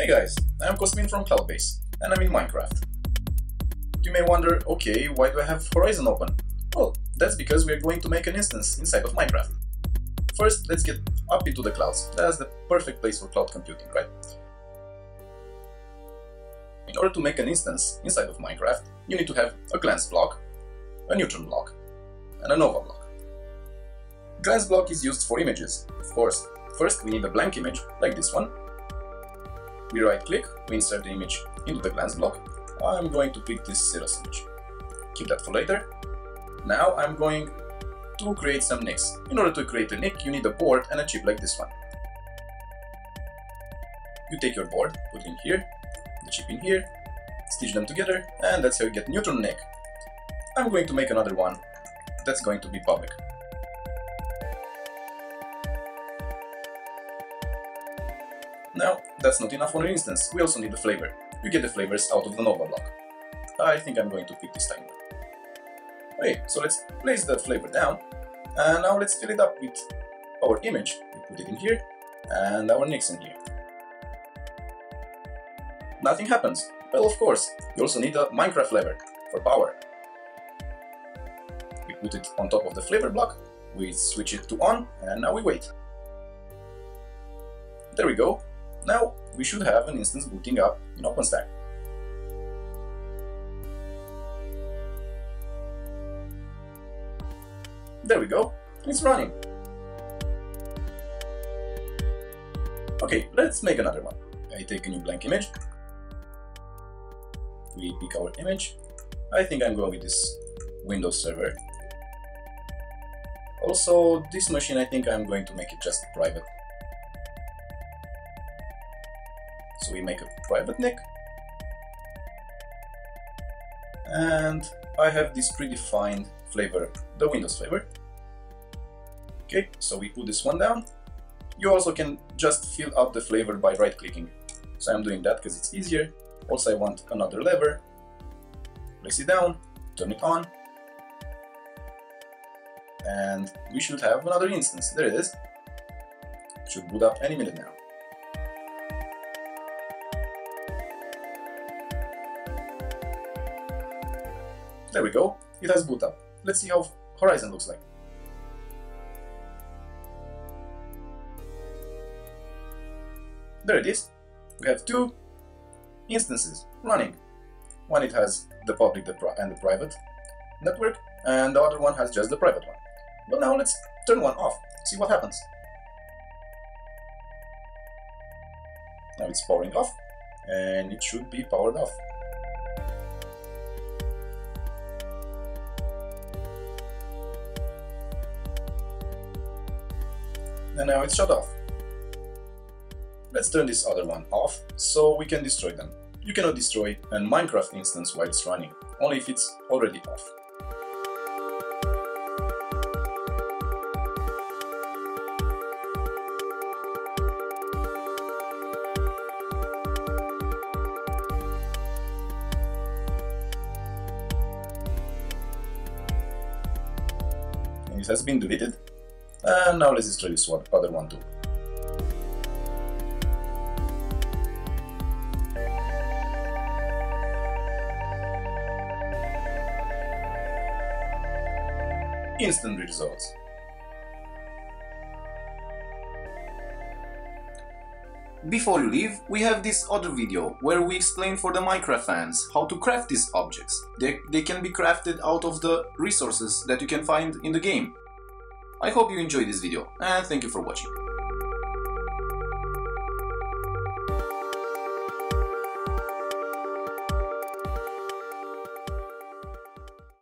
Hey guys, I'm Cosmin from Cloudbase, and I'm in Minecraft. You may wonder, okay, why do I have Horizon open? Well, that's because we're going to make an instance inside of Minecraft. First, let's get up into the clouds. That's the perfect place for cloud computing, right? In order to make an instance inside of Minecraft, you need to have a glance block, a neutron block, and a nova block. Glance block is used for images, of course. First, we need a blank image, like this one. We right click, we insert the image into the glance block. I'm going to pick this CirrOS image. Keep that for later. Now I'm going to create some NICs. In order to create a NIC, you need a board and a chip like this one. You take your board, put in here, the chip in here, stitch them together, and that's how you get neutron NIC. I'm going to make another one that's going to be public. Now, that's not enough for an instance, we also need the flavor. You get the flavors out of the Nova block. I think I'm going to pick this time. Okay, so let's place the flavor down, and now let's fill it up with our image. We put it in here, and our NICs in here. Nothing happens. Well, of course, you also need a Minecraft flavor for power. We put it on top of the flavor block, we switch it to on, and now we wait. There we go, now we should have an instance booting up in OpenStack. There we go, it's running. Okay, let's make another one. I take a new blank image. We pick our image. I think I'm going with this Windows server. Also, this machine I think I'm going to make it just private So we make a private NIC. And I have this predefined flavor, the Windows flavor. Okay, so we put this one down. You also can just fill out the flavor by right clicking. So I'm doing that because it's easier. Also I want another lever. Place it down, turn it on. And we should have another instance. There it is. Should boot up any minute now. There we go, it has boot up. Let's see how Horizon looks like. There it is. We have two instances running. One it has the public and the private network, and the other one has just the private one. Well now let's turn one off, see what happens. Now it's powering off, and it should be powered off. And now it's shut off. Let's turn this other one off so we can destroy them. You cannot destroy a Minecraft instance while it's running, only if it's already off. And it has been deleted, and now let's destroy this one, other one too. Instant results. Before you leave, we have this other video where we explain for the Minecraft fans how to craft these objects. They, they can be crafted out of the resources that you can find in the game. I hope you enjoyed this video and thank you for watching.